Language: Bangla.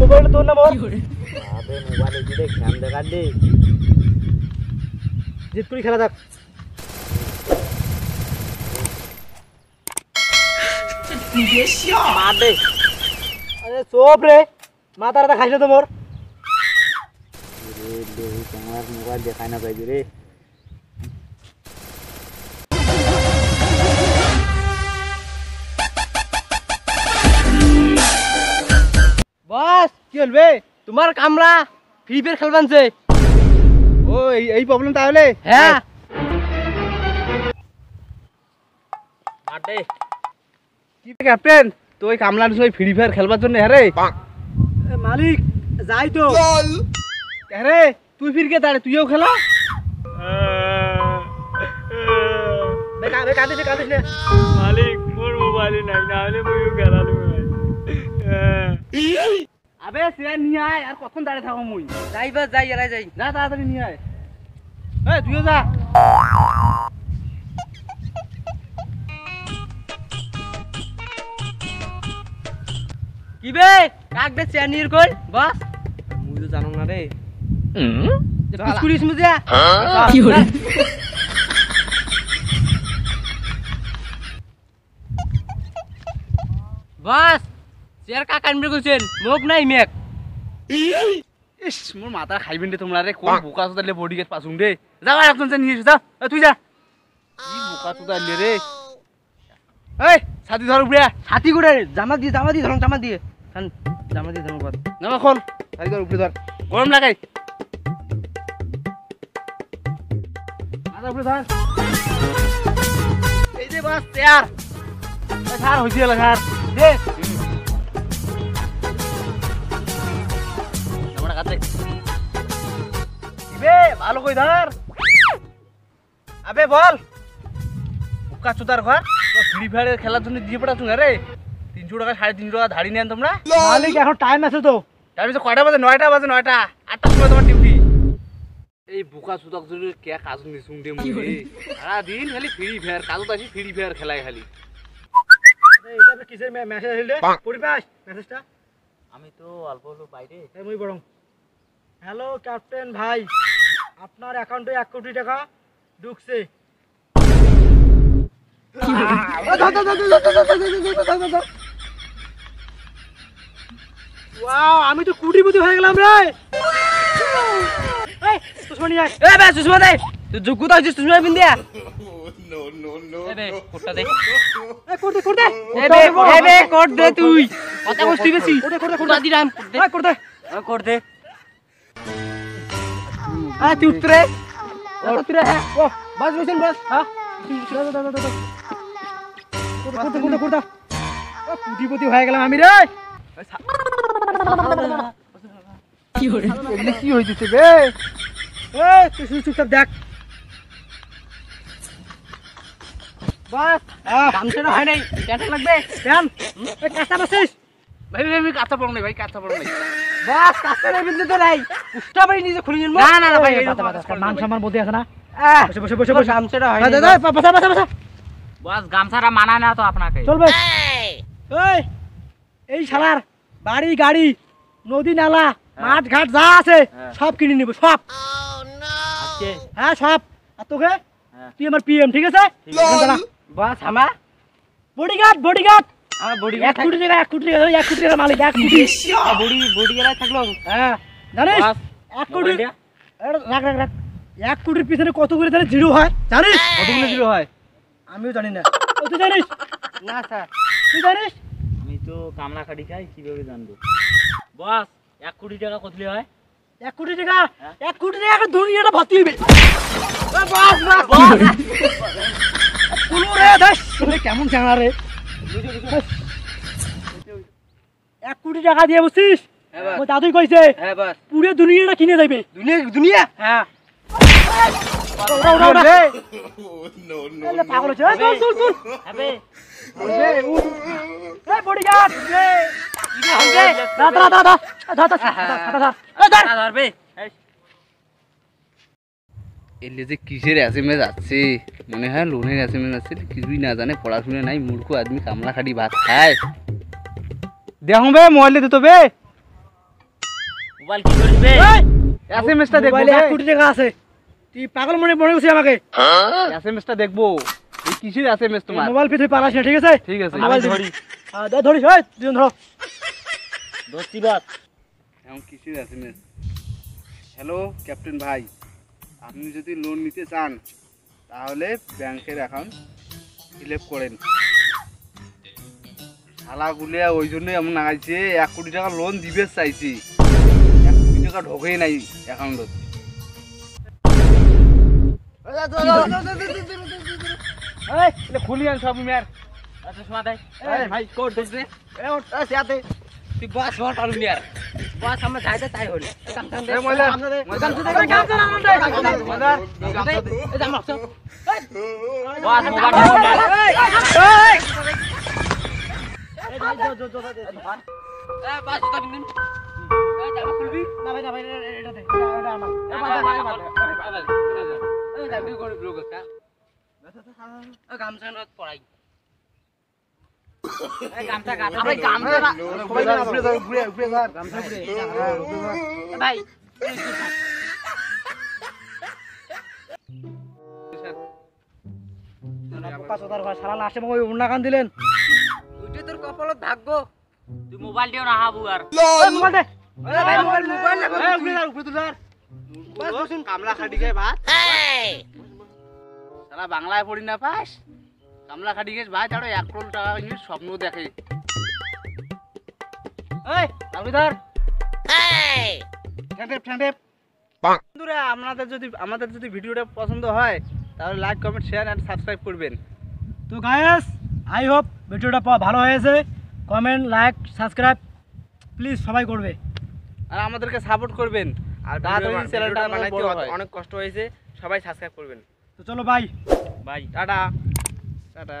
মোবাইল তোর না মোবাইলে কি দে ক্যাম দেখা দে। জিত করে খেলা থাক মার দে আরে চোপ রে। মাথাটা তো মোর। তোমার মোবাইল দেখাই না পাইছি রে। কি হলবে তোমার কামরা ফ্রি ফায়ার খেলবানছে। ও এই এই প্রবলেম তাহলে হ্যাঁ। মার দে। কি ক্যাপ্টেন তো ওই কামলার ওই ফ্রি ফায়ার খেলবার জন্য হ্যাঁ রে? মালিক যাই তো। হ্যাঁ রে তুই ফির কে দাঁড়ে তুইও খেলা। বে কা- বে কাঁদিস নে, কাঁদিস নে। মালিক মোর মোবাইলে নাই না হলে মুইও খেলালু আবে সে নিয়ে আয় আর কখন দাঁড়িয়ে থাকো মুই? যাইবা যাই এলাই যাই। যা তাড়াতাড়ি নিয়ে আয়। এই তুইও যা। কি বে? কাক দে চেয়ার নিয়ে কই? বাস। মুই তো জানো না রে। কুকুরিস মুজে কি হরে বাস। চেয়ার কাকা আনবে কইছেন মোক নাই মেক ইস মোর মাথা খাইবেন রে তোমরা রে, কোন বোকা চোদালে বডি গেট পাসুম রে যাও আর একজন নিয়ে যা। তুই যা। কি বোকা চোদালে রে। এই, ছাতি ধর উপরে ছাতি করে জামা দিয়ে জামা দিয়ে ধরুন জামা দিয়ে জামা দিয়ে ধরুন জামা খোল ছাতি ধর উপরে ধর গরম লাগাই মাথা উপরে ধর এই যে বাস চেয়ার ছাড় হইছে গেল ছাড় ভালো কই ধর। আবে বল। বুকা চুদার ঘর। তো ফ্রি ফায়ার খেলার জন্য দিয়ে পড়া তুমি রে? তিনশো টাকা সাড়ে তিনশো টাকা ধাড়ি নেন তোমরা। মালিক এখন টাইম আছে তো। টাইম হচ্ছে কয়টা বাজে? নয়টা বাজে নয়টা। আটটার সময় তোমার ডিউটি এই বুকা চুদাক যদি কে কাজ নিছুং দে মুই সারাদিন খালি ফ্রি ফায়ার কাজত আসি ফ্রি ফায়ার খেলাই খালি। এটা কিসের মেসেজ আসলে পড়ি পাস মেসেজটা আমি তো অল্প অল্প পাই রে এই মুই বরং। হ্যালো ক্যাপ্টেন ভাই। আপনার অ্যাকাউন্টে এক কোটি টাকা ঢুকছে। আমি তো কোটিপতি হয়ে গেলাম রে। সুষমা দে। সুষমা বিন্দিয়া তুই। কথা বসতি বেশি। করতে করতে করতে বাদি রাম কোট দে এই করতে কোট দে আ তুই উত্তরে উত্তরে হ্যাঁ ও বাস বসেন বাস হ্যাঁ দাদা দাদা দাদা করতে করতে করতে কোটিপতি হয়ে গেলাম আমি রে এগুলি কি হইতেছে বে এই তুই শুধু চুপচাপ দেখ বাস কামছেটা হয় নাই টেনশন লাগবে দেন এই কাঁচা বসিস ভাই ভাই আমি কাঁচা পড়ো নাই ভাই কাঁচা পড়ো নাই। বাস কাঁচা নেই বিন্দু তো নাই। উষ্টা বাড়ি নিজে খুলে নিন না, না, না, ভাই, এই বাতা রকম বাতা কাজ মান সম্মান বোধে আছে না? বসে বসে বসে বসে। কামছেটা হয় দাদা দাদা বসা বসা বসা। বস গামছাটা মানায় না তো আপনাকে। চলবে এই। এই শালার বাড়ি গাড়ি নদী নালা মাঠ ঘাট যা আছে হ্যাঁ। সব কিনে নিব সব। আজকে? হ্যাঁ সব। আর তোকে? হ্যাঁ। তুই আমার পিএম ঠিক আছে? বাস আমা বডিগার্ড বডিগার্ড আমার বডি এক কোটি টাকা এক কোটি টাকা এক কোটি টাকা মালিক এক কোটি বডি বডি থাকল। হ্যাঁ জানিস? এক কোটি রাখ রাখ রাখ। এক কোটির পিছনে কত করে তাহলে জিরো হয়? জানিস? কতগুলো জিরো হয়? আমিও জানি না। তুই জানিস? না স্যার। তুই জানিস? আমি তো কামলা খাটি খাই কীভাবে জানব? বস এক কোটি টাকা কতলে হয়? এক কোটি টাকা? হ্যাঁ। এক কোটি টাকা দুনিয়াটা ভর্তি হইবে। বাস বাস। কোনো রে দেখ কেমন চাঙা রে? এক কোটি টাকা দিয়ে বুঝছিস হ্যাঁ, বাস। আমার দাদুই কইছে হ্যাঁ পুরো দুনিয়াটা কিনে যাবে দুনিয়া দুনিয়া? হ্যাঁ। ওরা ওরা ওরা। এলে পাগল হচ্ছে। এই, চল চল চল। হবে এই দাদা দাদা দাদা দাদা দাদা দাদা ধরবে এলে যে কিসের অ্যাসেমেজ আছে? মনে হয় লোনের অ্যাসেমেজ আছে কিছুই না জানে পড়াশোনা নাই মূর্খ আদমি কামলা খাটি ভাত খায়। দেখো বে মোবাইলে দিত বে। মোবাইল কি করবে এসএমএসটা দেখব মোবাইলে কোটি টাকা আছে। তুই পাগল মনে মনে করছিস আমাকে। এসএমএসটা দেখব। এই কিসের এসএমএস তোমার। মোবাইল পিছিয়ে পালাস না ঠিক আছে? ঠিক আছে। মোবাইল ধরি। ধরি। ধরিস হয় দুজন ধরো। দোস্তি বাদ। এখন কিসের এসএমএস হ্যালো ক্যাপ্টেন ভাই। আপনি যদি লোন নিতে চান তাহলে ব্যাংকের অ্যাকাউন্ট ফিল আপ করেন শালাগুলিয়া ওই জন্যই এমন আগাইছে এক কোটি টাকা লোন দিবে চাইছি। এক কোটি টাকা ঢোকেই নাই অ্যাকাউন্টত খুলি আপনি ম্যার আচ্ছা শোনা দেয় ভাই কোড দোস রে এ ওঠ সাথে তুই বাস হট আলু নিয়ার বাস আমরা যাইতে তাই হল গামছা পড়াই ভাই। সারা লাস্টে ওই দিলেন। ওইটা তোর কপালত ভাগ্য। তুই মোবাইল দিও না হাবু আর। মোবাইল দে। ভাই মোবাইল মোবাইল উপরে দাও উপরে তুল কামলা খাটি খাই ভাত সারা বাংলায় পড়ি না পাস? কামলা খাটি গেছ ভাই তারও এক করোড় টাকা ইংলিশ স্বপ্ন দেখে। এই ঠ্যাঁটেপ বন্ধুরা আপনাদের যদি আমাদের যদি ভিডিওটা পছন্দ হয় তাহলে like comment share and subscribe করবেন। তো গায়েস আই হোপ ভিডিওটা ভালো হয়েছে। কমেন্ট লাইক সাবস্ক্রাইব প্লিজ সবাই করবে। আর আমাদেরকে সাপোর্ট করবেন। আর তাড়াতাড়ি চ্যানেলটা বানাইতে অনেক কষ্ট হয়েছে সবাই সাবস্ক্রাইব করবেন। তো চলো বাই ভাই টাটা। টাটা